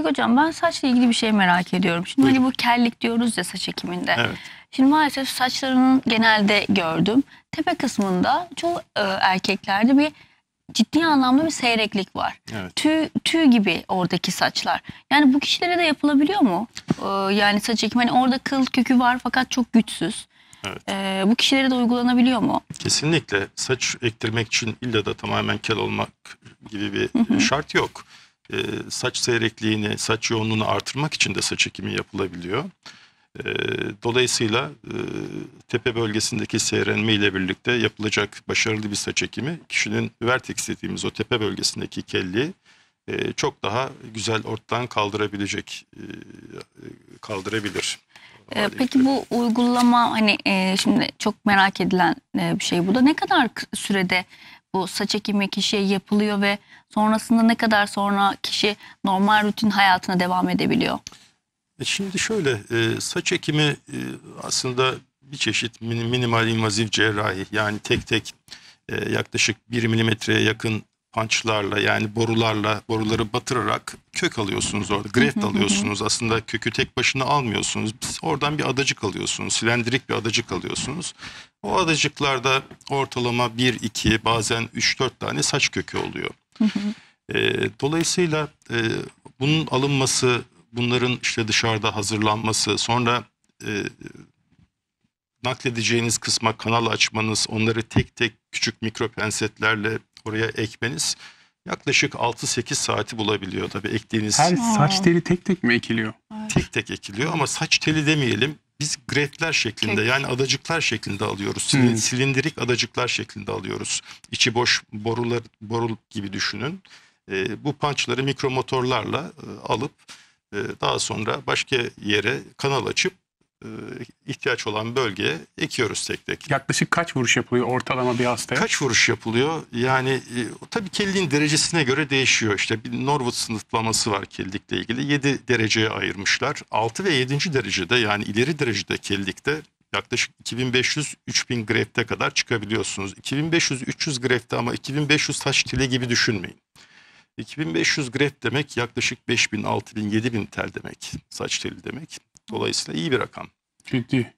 Peki hocam ben saçla ilgili bir şey merak ediyorum. Şimdi hani bu kellik diyoruz ya saç ekiminde. Evet. Şimdi maalesef saçlarının genelde gördüm. Tepe kısmında çoğu e, erkeklerde bir ciddi anlamda bir seyreklik var. Evet. Tüy, tüy gibi oradaki saçlar. Yani bu kişilere de yapılabiliyor mu? Ee, yani saç ekimi hani orada kıl kökü var fakat çok güçsüz. Evet. Ee, bu kişilere de uygulanabiliyor mu? Kesinlikle saç ektirmek için illa da tamamen kel olmak gibi bir şart yok. Ee, saç seyrekliğini, saç yoğunluğunu artırmak için de saç ekimi yapılabiliyor. Ee, dolayısıyla e, tepe bölgesindeki seyrenme ile birlikte yapılacak başarılı bir saç ekimi kişinin vertex dediğimiz o tepe bölgesindeki kelliği e, çok daha güzel ortadan kaldırabilecek, e, bu saç ekimi kişiye yapılıyor ve sonrasında ne kadar sonra kişi normal rutin hayatına devam edebiliyor? E Şimdi şöyle e, saç ekimi e, aslında bir çeşit mini- minimal invaziv cerrahi yani tek tek yaklaşık 1 milimetreye yakın punchlarla yani borularla boruları batırarak kök alıyorsunuz orada. Greft alıyorsunuz. Aslında kökü tek başına almıyorsunuz. Oradan bir adacık alıyorsunuz. Silendrik bir adacık alıyorsunuz. O adacıklarda ortalama 1 2 bazen 3 4 tane saç kökü oluyor. E, dolayısıyla e, bunun alınması, bunların işte dışarıda hazırlanması, sonra e, nakledeceğiniz kısma kanal açmanız, onları tek tek küçük mikro pensetlerle oraya ekmeniz yaklaşık 6-8 saati bulabiliyor. Tabii ektiğiniz Her saç teli tek tek mi ekiliyor? tek tek ekiliyor ama saç teli demeyelim. Biz greftler şeklinde Kök. yani adacıklar şeklinde alıyoruz. Hmm. Silindirik adacıklar şeklinde alıyoruz. İçi boş borular boru gibi düşünün. Ee, bu punchları mikromotorlarla e, alıp e, daha sonra başka yere kanal açıp e, ihtiyaç olan bölgeye ekiyoruz tek tek. Yaklaşık kaç vuruş yapılıyor ortalama bir hastaya? Kaç vuruş yapılıyor? Yani e, tabii kelliğin derecesine göre değişiyor. İşte bir Norwood sınıflaması var kellikle ilgili. 7 dereceye ayırmışlar. 6 ve 7. derecede yani ileri derecede kellikte yaklaşık 2500-3000 grefte kadar çıkabiliyorsunuz. 2500-300 grefte ama 2500 taş tili gibi düşünmeyin. 2500 greft demek yaklaşık 5000, 6000, 7000 tel demek. Saç teli demek. Dolayısıyla iyi bir rakam. Ciddi.